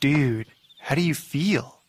Dude, how do you feel?